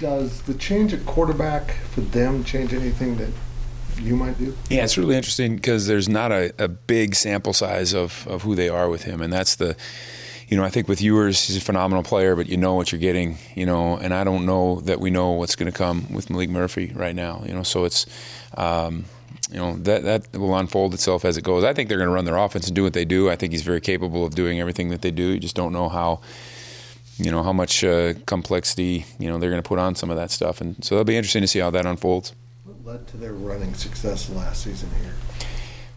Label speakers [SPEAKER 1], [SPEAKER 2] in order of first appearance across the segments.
[SPEAKER 1] Does the change at quarterback for them change anything that you might do?
[SPEAKER 2] Yeah, it's really interesting because there's not a, a big sample size of, of who they are with him, and that's the you know, I think with Ewers, he's a phenomenal player, but you know what you're getting, you know, and I don't know that we know what's going to come with Maalik Murphy right now, you know, so it's, um, you know, that, that will unfold itself as it goes. I think they're going to run their offense and do what they do. I think he's very capable of doing everything that they do. You just don't know how, you know, how much uh, complexity, you know, they're going to put on some of that stuff. And so it'll be interesting to see how that unfolds.
[SPEAKER 1] What led to their running success last season here?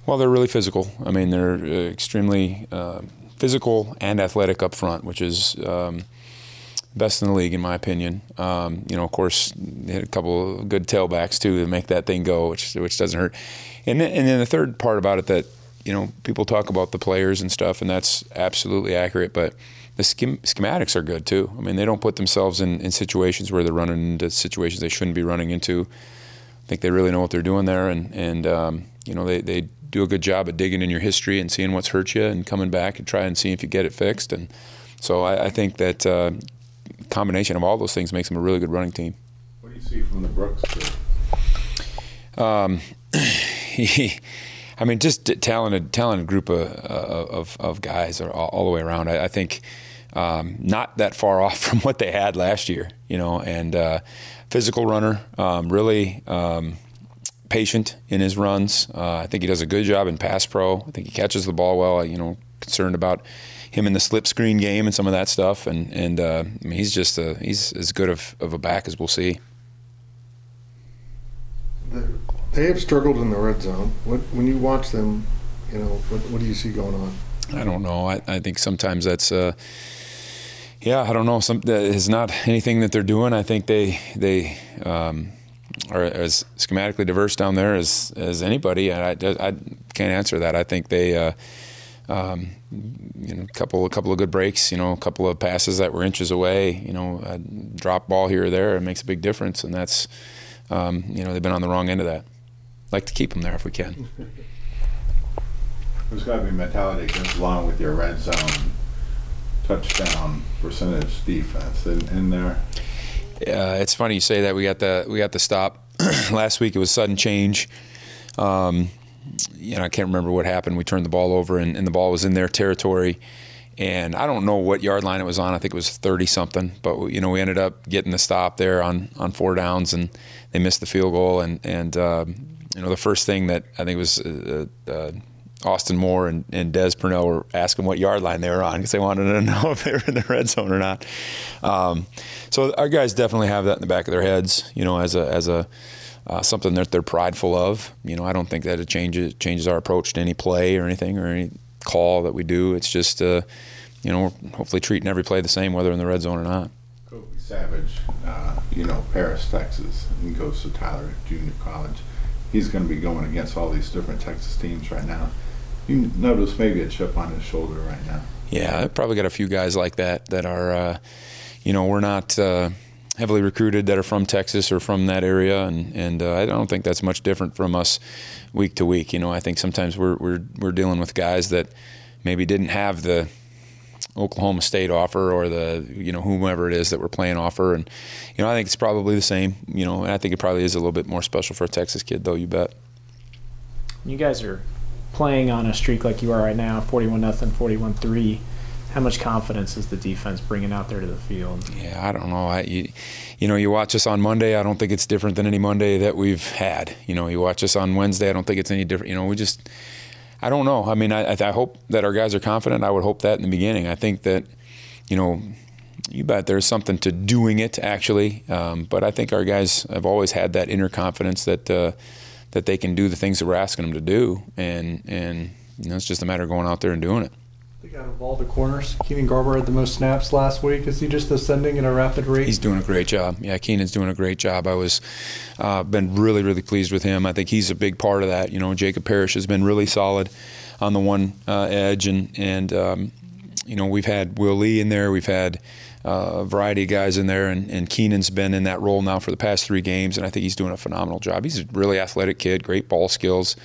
[SPEAKER 2] Well, they're really physical. I mean, they're uh, extremely uh, physical and athletic up front, which is um, best in the league in my opinion. Um, you know, of course, they had a couple of good tailbacks too to make that thing go, which which doesn't hurt. And then, and then the third part about it that you know people talk about the players and stuff, and that's absolutely accurate, but the schem- schematics are good too. I mean, they don't put themselves in, in situations where they're running into situations they shouldn't be running into. I think they really know what they're doing there, and and um, you know they they do a good job of digging in your history and seeing what's hurt you and coming back and trying and seeing if you get it fixed. And so I, I think that uh, combination of all those things makes them a really good running team.
[SPEAKER 3] What do you see from the Brooks?
[SPEAKER 2] Um, he, I mean, just talented, talented group of of, of guys all, all the way around. I, I think um, not that far off from what they had last year, you know, and uh, physical runner, um, really um, patient in his runs. Uh, I think he does a good job in pass pro. I think he catches the ball well. You know, concerned about him in the slip screen game and some of that stuff. And and uh, I mean, he's just a, he's as good of, of a back as we'll see.
[SPEAKER 1] They have struggled in the red zone. What, when you watch them, you know, what, what do you see going on?
[SPEAKER 2] I don't know. I, I think sometimes that's. Uh, yeah, I don't know. Some that is not anything that they're doing. I think they they um, are as schematically diverse down there as as anybody. and I, I can't answer that. I think they, uh, um, you know, a couple a couple of good breaks. You know, a couple of passes that were inches away. You know, a drop ball here or there. It makes a big difference, and that's, um, you know, they've been on the wrong end of that. Like to keep them there if we can.
[SPEAKER 3] There's got to be mentality that goes along with your red zone touchdown percentage defense in, in there.
[SPEAKER 2] Uh, it's funny you say that. We got the we got the stop last week. It was sudden change. Um, you know, I can't remember what happened. We turned the ball over, and, and, the ball was in their territory. And I don't know what yard line it was on. I think it was 30 something. But you know, we ended up getting the stop there on on four downs, and they missed the field goal. And and uh, you know, the first thing that I think was. Uh, uh, Austin Moore and, and Des Purnell were asking what yard line they were on because they wanted to know if they were in the red zone or not. Um, so our guys definitely have that in the back of their heads, you know, as a as a uh, something that they're prideful of. You know, I don't think that it changes changes our approach to any play or anything or any call that we do. It's just, uh, you know, we're hopefully treating every play the same, whether in the red zone or not.
[SPEAKER 3] Kobe Savage, uh, you know, Paris, Texas, and he goes to Tyler Junior College. He's going to be going against all these different Texas teams right now you notice maybe a chip on his shoulder right now.
[SPEAKER 2] Yeah, I've probably got a few guys like that that are, uh, you know, we're not uh, heavily recruited that are from Texas or from that area, and and uh, I don't think that's much different from us week to week. You know, I think sometimes we're we're we're dealing with guys that maybe didn't have the Oklahoma State offer or the you know whomever it is that we're playing offer, and you know I think it's probably the same. You know, and I think it probably is a little bit more special for a Texas kid, though. You bet.
[SPEAKER 4] You guys are playing on a streak like you are right now, 41 nothing, 41 3, how much confidence is the defense bringing out there to the field?
[SPEAKER 2] Yeah, I don't know. I, you, you, know, you watch us on Monday. I don't think it's different than any Monday that we've had. You know, you watch us on Wednesday. I don't think it's any different. You know, we just, I don't know. I mean, I, I hope that our guys are confident. I would hope that in the beginning. I think that, you know, you bet there's something to doing it actually. Um, but I think our guys have always had that inner confidence that. Uh, that they can do the things that we're asking them to do, and and you know, it's just a matter of going out there and doing it.
[SPEAKER 5] They got of all the corners, Keenan Garber had the most snaps last week. Is he just ascending at a rapid rate?
[SPEAKER 2] He's doing a great job. Yeah, Keenan's doing a great job. I was uh, been really really pleased with him. I think he's a big part of that. You know, Jacob Parrish has been really solid on the one uh, edge, and and um, you know we've had Will Lee in there. We've had uh, a variety of guys in there, and, and Keenan's been in that role now for the past three games, and I think he's doing a phenomenal job. He's a really athletic kid, great ball skills,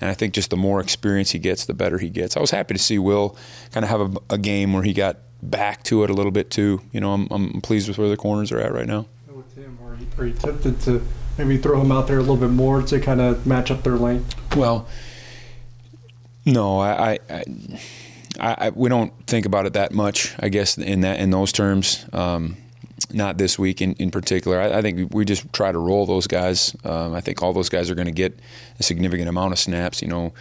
[SPEAKER 2] and I think just the more experience he gets, the better he gets. I was happy to see Will kind of have a, a game where he got back to it a little bit too. You know, I'm, I'm pleased with where the corners are at right now.
[SPEAKER 5] With him, are are you tempted to maybe throw him out there a little bit more to kind of match up their length?
[SPEAKER 2] Well, no, I, I, I, I, we don't think about it that much. I guess in that in those terms. Um, not this week in, in particular. I, I, think we just try to roll those guys. Um, I think all those guys are going to get a significant amount of snaps. You know,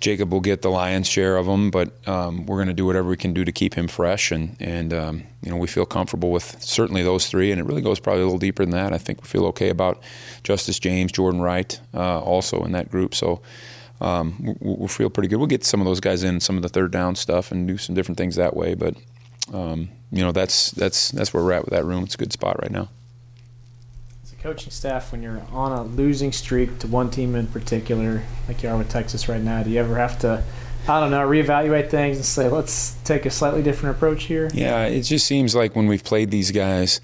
[SPEAKER 2] Jacob will get the lion's share of them, but um, we're going to do whatever we can do to keep him fresh. And and um, you know, we feel comfortable with certainly those three, and it really goes probably a little deeper than that. I think we feel okay about Justice James, Jordan Wright, uh, also in that group. So. Um, we, we feel pretty good. We'll get some of those guys in some of the third down stuff and do some different things that way. But um, you know that's that's that's where we're at with that room. It's a good spot right now.
[SPEAKER 4] As a coaching staff, when you're on a losing streak to one team in particular, like you are with Texas right now, do you ever have to, I don't know, reevaluate things and say, let's take a slightly different approach here?
[SPEAKER 2] Yeah, it just seems like when we've played these guys.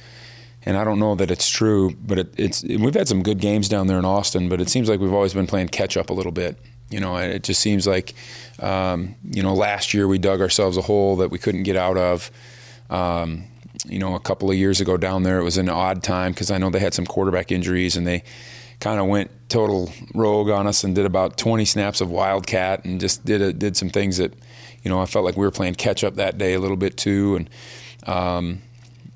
[SPEAKER 2] And I don't know that it's true, but it, it's we've had some good games down there in Austin, but it seems like we've always been playing catch up a little bit. You know, it just seems like, um, you know, last year we dug ourselves a hole that we couldn't get out of. Um, you know, a couple of years ago down there, it was an odd time because I know they had some quarterback injuries and they kind of went total rogue on us and did about 20 snaps of wildcat and just did a, did some things that, you know, I felt like we were playing catch up that day a little bit too. And, um,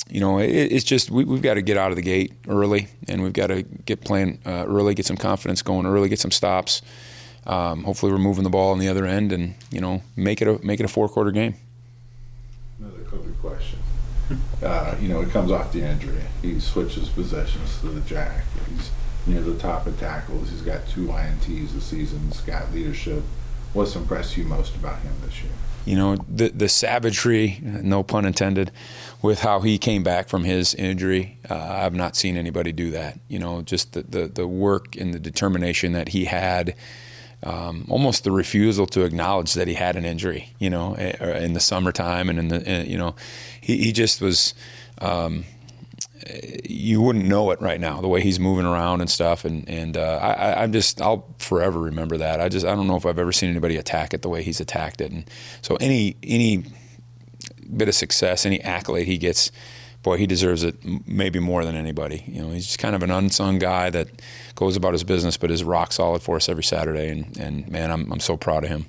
[SPEAKER 2] you know, it, it's just we, have got to get out of the gate early, and we've got to get playing uh, early, get some confidence going early, get some stops. Um, hopefully, we're moving the ball on the other end, and you know, make it a make it a four quarter game.
[SPEAKER 3] Another Kobe question. Uh, you know, it comes off the injury. He switches positions to the jack. He's near the top of tackles. He's got two INTs this season. He's got leadership. What's impressed you most about him this year?
[SPEAKER 2] You know, the the savagery, no pun intended, with how he came back from his injury. Uh, I've not seen anybody do that. You know, just the, the, the work and the determination that he had um, almost the refusal to acknowledge that he had an injury, you know, eh, in the summertime and in the, eh, you know, he, he just was, um, you wouldn't know it right now the way he's moving around and stuff. And and uh, I, I'm just I'll forever remember that. I just I don't know if I've ever seen anybody attack it the way he's attacked it. And so any any bit of success any accolade he gets boy, he deserves it maybe more than anybody. You know, he's just kind of an unsung guy that goes about his business, but is rock solid for us every Saturday. And, and man, I'm, I'm so proud of him.